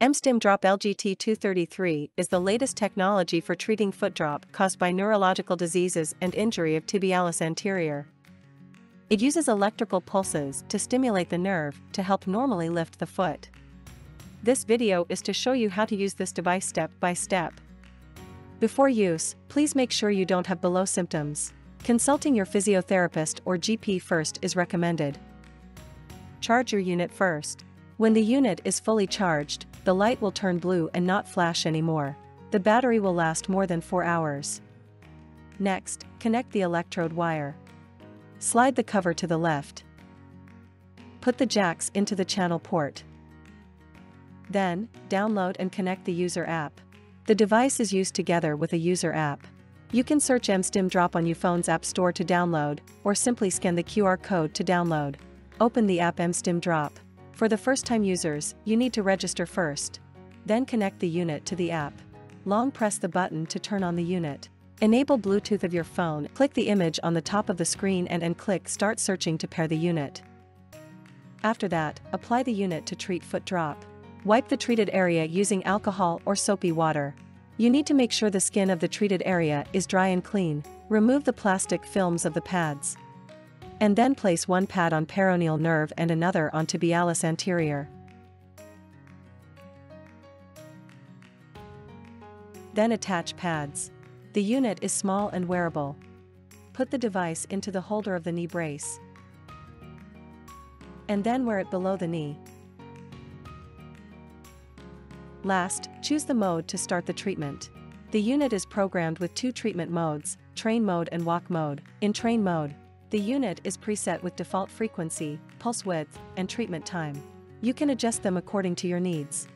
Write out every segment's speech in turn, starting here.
MSTIM Drop LGT233 is the latest technology for treating foot drop caused by neurological diseases and injury of tibialis anterior. It uses electrical pulses to stimulate the nerve to help normally lift the foot. This video is to show you how to use this device step by step. Before use, please make sure you don't have below symptoms. Consulting your physiotherapist or GP first is recommended. Charge your unit first. When the unit is fully charged, the light will turn blue and not flash anymore. The battery will last more than 4 hours. Next, connect the electrode wire. Slide the cover to the left. Put the jacks into the channel port. Then, download and connect the user app. The device is used together with a user app. You can search MSTIM Drop on your phone's App Store to download, or simply scan the QR code to download. Open the app MSTIM Drop. For the first-time users, you need to register first. Then connect the unit to the app. Long press the button to turn on the unit. Enable Bluetooth of your phone, click the image on the top of the screen and, and click Start Searching to pair the unit. After that, apply the unit to treat foot drop. Wipe the treated area using alcohol or soapy water. You need to make sure the skin of the treated area is dry and clean. Remove the plastic films of the pads and then place one pad on peroneal nerve and another on tibialis anterior. Then attach pads. The unit is small and wearable. Put the device into the holder of the knee brace. And then wear it below the knee. Last, choose the mode to start the treatment. The unit is programmed with two treatment modes, train mode and walk mode. In train mode, the unit is preset with default frequency, pulse width, and treatment time. You can adjust them according to your needs.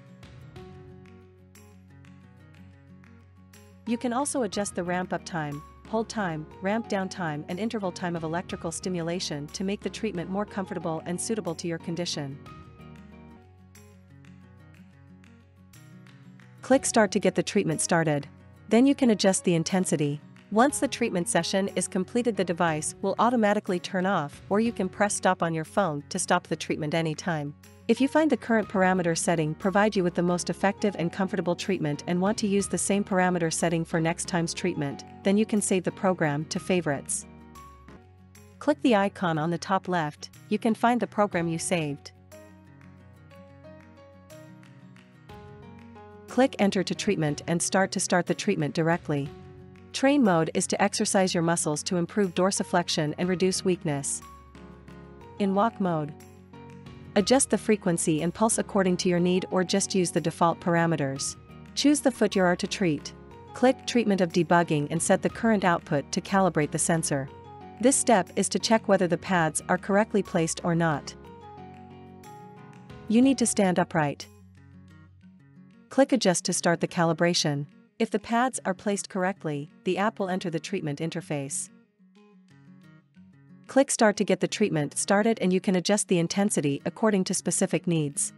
You can also adjust the ramp-up time, hold time, ramp down time and interval time of electrical stimulation to make the treatment more comfortable and suitable to your condition. Click Start to get the treatment started. Then you can adjust the intensity, once the treatment session is completed the device will automatically turn off or you can press stop on your phone to stop the treatment anytime. If you find the current parameter setting provide you with the most effective and comfortable treatment and want to use the same parameter setting for next time's treatment, then you can save the program to favorites. Click the icon on the top left, you can find the program you saved. Click enter to treatment and start to start the treatment directly. Train mode is to exercise your muscles to improve dorsiflexion and reduce weakness. In walk mode, adjust the frequency and pulse according to your need or just use the default parameters. Choose the foot you are to treat. Click Treatment of Debugging and set the current output to calibrate the sensor. This step is to check whether the pads are correctly placed or not. You need to stand upright. Click Adjust to start the calibration. If the pads are placed correctly, the app will enter the treatment interface. Click Start to get the treatment started and you can adjust the intensity according to specific needs.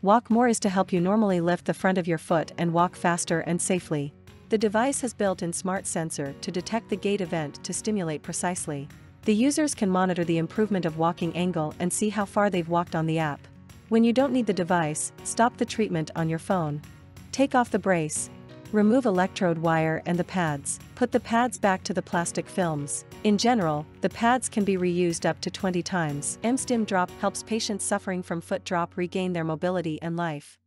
Walk Mode is to help you normally lift the front of your foot and walk faster and safely. The device has built-in smart sensor to detect the gait event to stimulate precisely. The users can monitor the improvement of walking angle and see how far they've walked on the app. When you don't need the device, stop the treatment on your phone. Take off the brace. Remove electrode wire and the pads. Put the pads back to the plastic films. In general, the pads can be reused up to 20 times. MSTIM Drop helps patients suffering from foot drop regain their mobility and life.